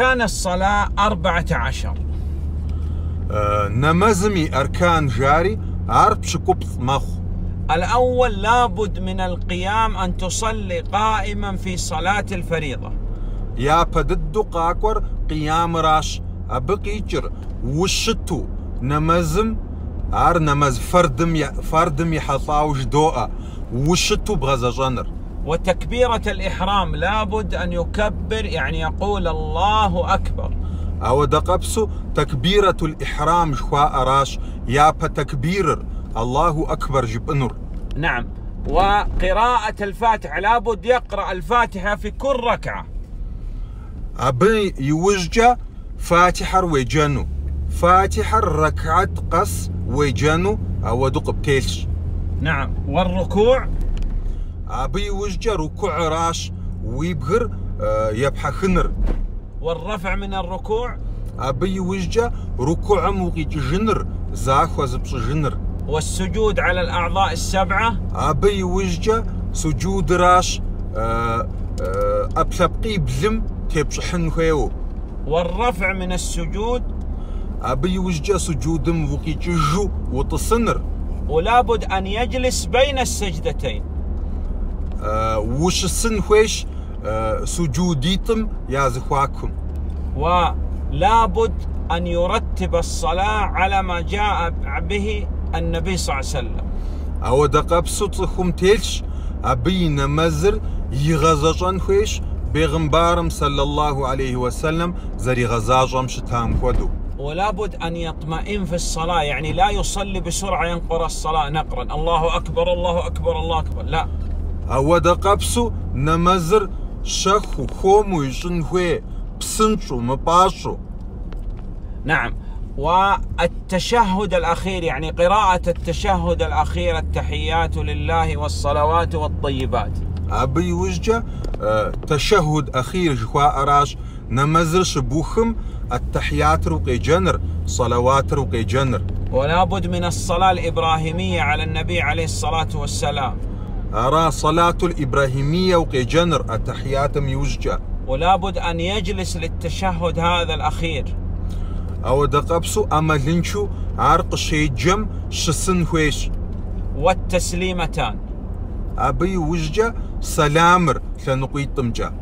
كان الصلاة أربعة عشر. نمزمي أركان جاري عرب شكوب مخ الأول لابد من القيام أن تصلي قائما في صلاة الفريضة. يا بددو قاكور قيام راش أبقيجر وشتو. نمزم ار نمز فردم. فردم يحطاوش دوء وشتو بغزا جنر. وتكبيرة الإحرام لابد أن يكبر يعني يقول الله أكبر. أو دقبسو تكبيرة الإحرام جخوا أراش؟ يا تكبير الله أكبر جب نور نعم. وقراءة الفاتحة لابد يقرأ الفاتحة في كل ركعة. أبي يوججا فاتحة ويجانو فاتحة ركعة قص ويجانو أو دق بتيلش نعم. والركوع؟ أبي وججا ركوع راش ويبغر آه، يبحى خنر. والرفع من الركوع. أبي وججا ركوع موقي جنر زاخ وزبش جنر. والسجود على الأعضاء السبعة. أبي وججا سجود راش آه، آه، أبلبقي بلم تبشحن خيو والرفع من السجود. أبي وججا سجود موقي جو وتصنر ولابد أن يجلس بين السجدتين. وش السن آه، سجوديتم يا زخواكم ولابد أن يرتب الصلاة على ما جاء به النبي صلى الله عليه وسلم أو دقبسو تخم تيلش أبي نمزر يغزجان خويش بيغمبارم صلى الله عليه وسلم زري غزاجم شتام خودو ولابد أن يطمئن في الصلاة يعني لا يصلي بسرعة ينقر الصلاة نقرا الله أكبر الله أكبر الله أكبر لا أو دقبسو نمزر شخو خومو يشن خوي بسنشو مباشو نعم والتشهد الأخير يعني قراءة التشهد الأخير التحيات لله والصلوات والطيبات أبي وججا آه، تشهد أخير جخوا أراش نمزر شبوخم التحيات رقي جنر صلوات رقي جنر ولابد من الصلاة الإبراهيمية على النبي عليه الصلاة والسلام أرى صلاة الإبراهيمية وقي جنر التحيات ميوججا ولابد أن يجلس للتشهد هذا الأخير. أو دقبسو أما لنشو عرق شيجم شسن خويش والتسليمتان. أبي وججا سلامر لنقيتم جا